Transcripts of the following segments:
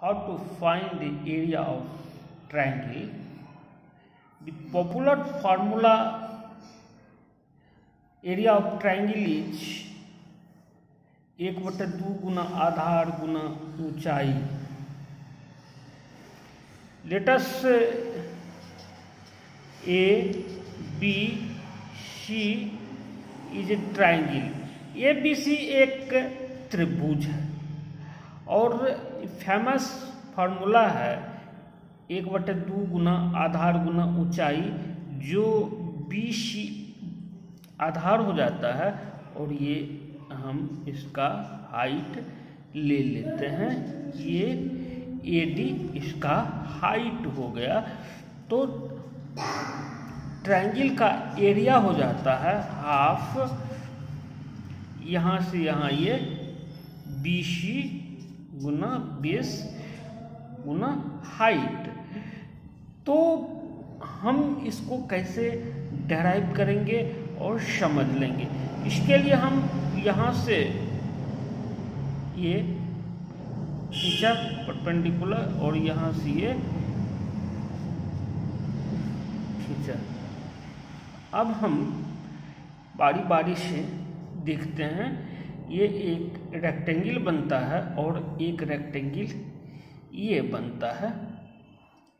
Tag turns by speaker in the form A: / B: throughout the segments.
A: how to find the area of triangle the popular formula area of triangle is एक बटे दो गुना आधार गुना ऊंचाई let's A B C is a triangle A B C एक त्रिभुज है और फ़ेमस फार्मूला है एक बटे दो गुना आधार गुना ऊंचाई, जो बी सी आधार हो जाता है, और ये हम इसका हाइट ले लेते हैं। ये ए डी इसका हाइट हो गया। तो ट्रायंगल का एरिया हो जाता है हाफ़ यहाँ से यहाँ ये बी सी गुना बेस गुना हाइट तो हम इसको कैसे डराइव करेंगे और समझ लेंगे। इसके लिए हम यहाँ से ये खींचा परपेंडिकुलर और यहाँ से ये खींचा अब हम बारी बारी से देखते हैं ये एक रेक्टेंगल बनता है और एक रेक्टेंगल ये बनता है।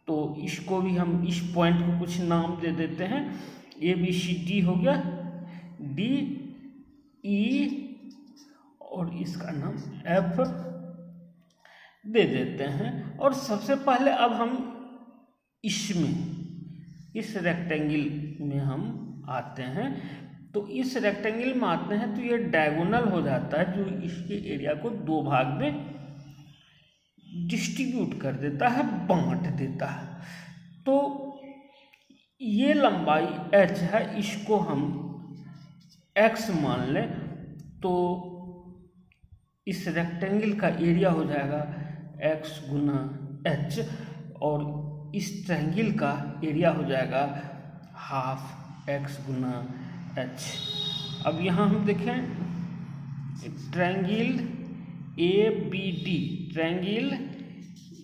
A: तो इसको भी हम इस पॉइंट को कुछ नाम दे देते हैं। ए बी सी डी हो गया। डी ई और इसका नाम एफ़ दे देते हैं। और सबसे पहले अब हम इसमें, इस रेक्टेंगल में हम आते हैं। तो इस रेक्टेंगल में आते हैं तो ये डायगोनल हो जाता है, जो इसके एरिया को दो भाग में डिस्ट्रीब्यूट कर देता है, बांट देता है। तो ये लंबाई एच है, इसको हम एक्स मान लें तो इस रेक्टेंगल का एरिया हो जाएगा एक्स गुना एच और इस ट्रायंगल का एरिया हो जाएगा हाफ़ एक्स गुना एच अब यहाँ हम देखें triangle A B D triangle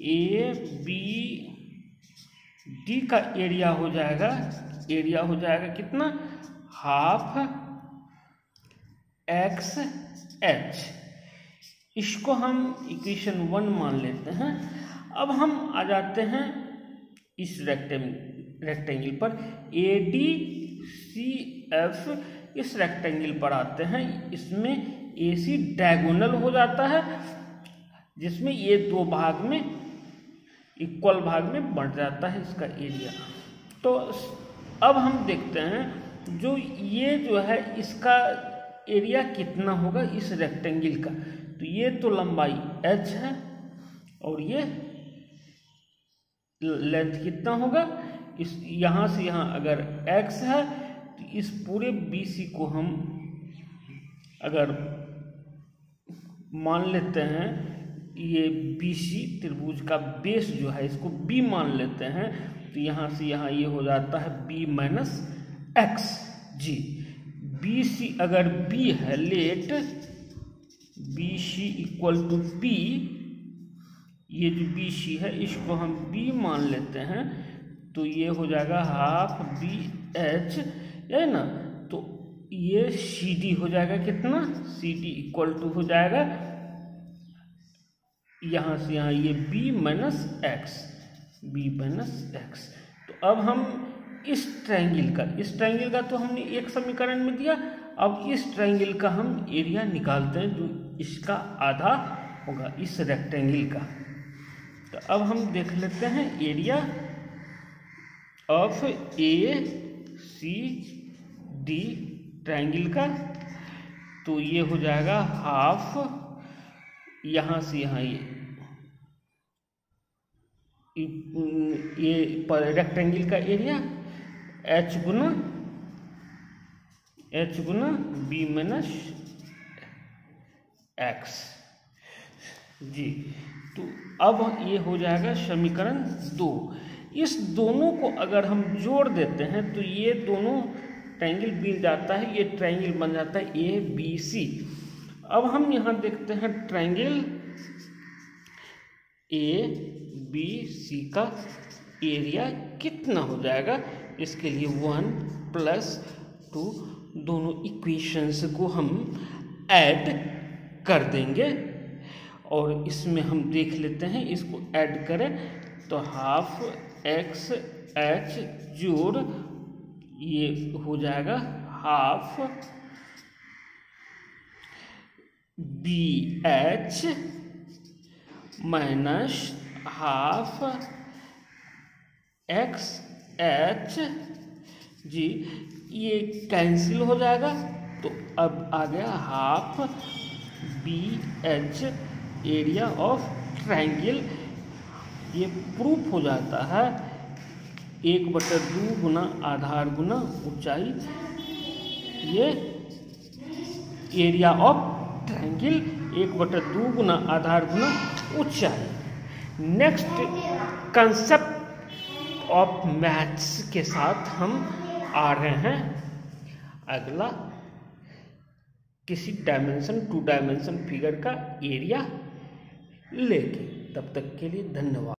A: A B D का एरिया हो जाएगा। एरिया हो जाएगा कितना? हाफ़ एक्स एच इसको हम इक्वेशन वन मान लेते हैं। अब हम आ जाते हैं इस रेक्टेंगल रेक्टेंगल पर। ए डी सी एफ़ इस रेक्टेंगल पर आते हैं, इसमें ए सी डायगोनल हो जाता है, जिसमें ये दो भाग में इक्वल भाग में बढ़ जाता है इसका एरिया तो अब हम देखते हैं, जो ये जो है, इसका एरिया कितना होगा इस रेक्टेंगल का. तो ये तो लंबाई h है, और ये लेंथ कितना होगा? इस यहाँ से यहाँ अगर x है तो इस पूरे BC को हम अगर मान लेते हैं, ये BC त्रिभुज का बेस जो है, इसको B मान लेते हैं तो यहाँ से यहाँ ये हो जाता है B माइनस एक्स जी। बी सी अगर B है let B C equal to B ये जो बी सी है, इसको हम बी मान लेते हैं तो ये हो जाएगा हाफ़ बी एच है ना? तो ये सी डी हो जाएगा कितना? सी डी इक्वल टू हो जाएगा यहाँ से यहाँ, ये B minus x B minus x तो अब हम इस ट्रायंगल का, इस ट्रायंगल का तो हमने एक समीकरण में दिया, अब इस ट्रायंगल का हम एरिया निकालते हैं जो इसका आधा होगा, इस रेक्टेंगल का। तो अब हम देख लेते हैं area of A C D triangle का तो ये हो जाएगा हाफ़ यहाँ से यहाँ ये। ये रेक्टेंगल का एरिया एच गुना एच गुना बी माइनस एक्स जी तो अब ये हो जाएगा समीकरण दो। इस दोनों को अगर हम जोड़ देते हैं तो ये दोनों ट्रायंगल मिल जाता है, ये ट्रायंगल बन जाता है ए बी सी अब हम यहाँ देखते हैं ट्रायंगल ए बी सी का एरिया कितना हो जाएगा? इसके लिए वन प्लस टू दोनों इक्वेशंस को हम ऐड कर देंगे। और इसमें हम देख लेते हैं, इसको ऐड करें तो हाफ़ एक्स एच जोड़, ये हो जाएगा half B h minus half x h जी, ये कैंसिल हो जाएगा। तो अब आ गया half B h area of triangle ये प्रूफ हो जाता है एक बटर दो गुना आधार गुना ऊंचाई। ये एरिया ऑफ़ ट्रायंगल एक बटर दो गुना आधार गुना ऊंचाई। नेक्स्ट कंसेप्ट ऑफ़ मैथ्स के साथ हम आ रहे हैं। अगला, किसी डायमेंशन टू डायमेंशन फिगर का एरिया लेके। तब तक के लिए धन्यवाद।